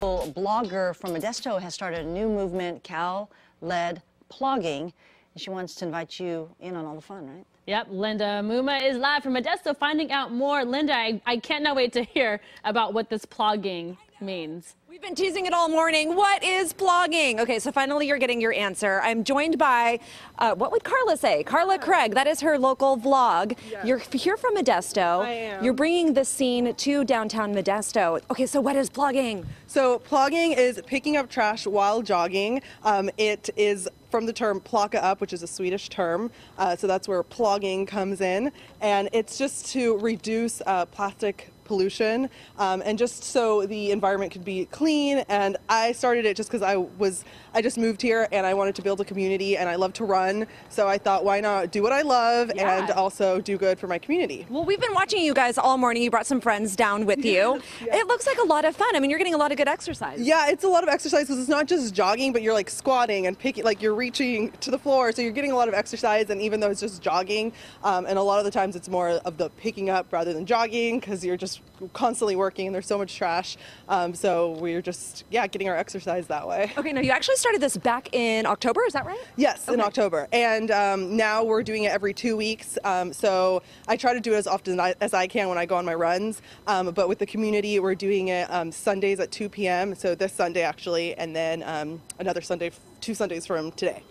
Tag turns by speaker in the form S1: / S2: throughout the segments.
S1: blogger from Modesto has started a new movement, Cal-led plogging. And she wants to invite you in on all the fun, right?
S2: Yep, Linda Mumma is live from Modesto finding out more. Linda, I, I cannot wait to hear about what this plogging means.
S3: We've been teasing it all morning. What is plogging? Okay, so finally you're getting your answer. I'm joined by, uh, what would Karla say? Karla Gregg. That is her local vlog.
S4: Yes.
S3: You're here from Modesto.
S4: I am.
S3: You're bringing the scene to downtown Modesto. Okay, so what is plogging?
S4: So plogging is picking up trash while jogging. Um, it is from the term plocka upp, which is a Swedish term. Uh, so that's where plogging comes in. And it's just to reduce uh, plastic pollution um, and just so the environment could be clean and I started it just because I was I just moved here and I wanted to build a community and I love to run so I thought why not do what I love
S3: Yeah.
S4: and also do good for my community.
S3: Well, we've been watching you guys all morning. You brought some friends down with you. It looks like a lot of fun. I mean, you're getting a lot of good exercise.
S4: Yeah, it's a lot of exercise because it's not just jogging, but you're like squatting and picking, like you're reaching to the floor. So you're getting a lot of exercise, and even though it's just jogging, um, and a lot of the times it's more of the picking up rather than jogging because you're just constantly working and there's so much trash. Um, so we're just, yeah, getting our exercise that way.
S3: Okay, now you actually started this back in October, is that right?
S4: Yes, in October. And um, now we're doing it every two weeks. Um, so I try to do it as often as I, as I can when I go on my runs. Um, but with the community, we're doing it um, Sundays at 2 p.m. So this Sunday, actually, and then um, another Sunday, two Sundays from today.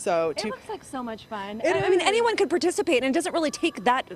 S4: So
S3: It looks like so much fun.
S4: It
S3: I mean, anyone could participate, and it doesn't really take that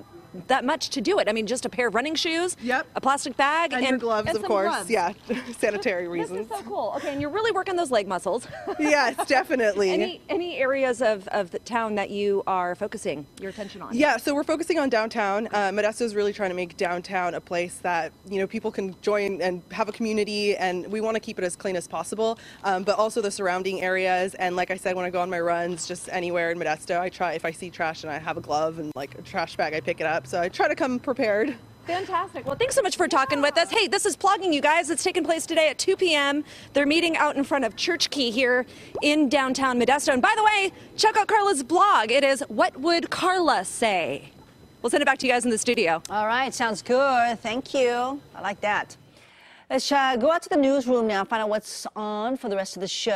S3: that much to do it. I mean, just a pair of running shoes,
S4: Yep.
S3: a plastic bag,
S4: and, your gloves,
S3: and
S4: of course.
S3: gloves.
S4: Yeah, sanitary
S3: This
S4: reasons.
S3: is so cool. Okay, and you're really working those leg muscles.
S4: yes, definitely.
S3: any any areas of, of the town that you are focusing your attention on?
S4: Yeah, so we're focusing on downtown. Uh, Modesto is really trying to make downtown a place that you know people can join and have a community, and we want to keep it as clean as possible. Um, but also the surrounding areas, and like I said, when I go on my runs, just anywhere in Modesto, I try if I see trash and I have a glove and like a trash bag, I pick it up. So I try to come prepared.
S3: Fantastic. Well, thanks so much for talking with us. Hey, this is Plogging, you guys. It's taking place today at 2 p.m. They're meeting out in front of Church Key here in downtown Modesto. And by the way, check out Karla's blog. It is What Would Karla Say? We'll send it back to you guys in the studio.
S1: All right, sounds good. Thank you. I like that. Let's uh, go out to the newsroom now, find out what's on for the rest of the show.